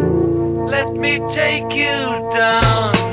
Let me take you down.